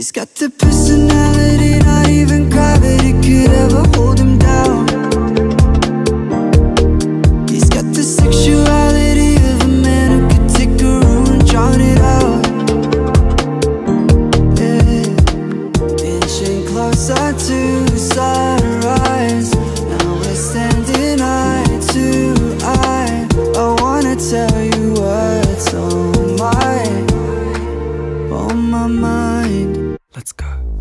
He's got the personality not even gravity could ever hold him down. He's got the sexuality of a man who could take a room and drown it out. Yeah. Inching closer to sunrise. Now we're standing eye to eye. I wanna tell you what's on my, on my mind. Let's go.